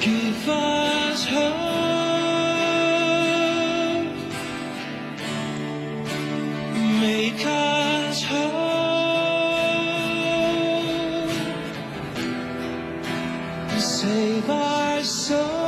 give us hope, make us whole, save our souls.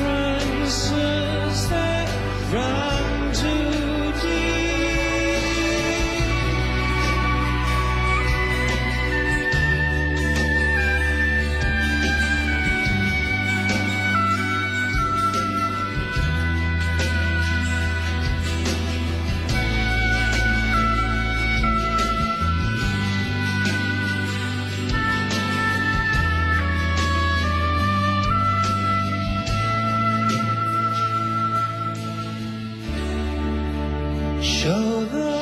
strength. Show the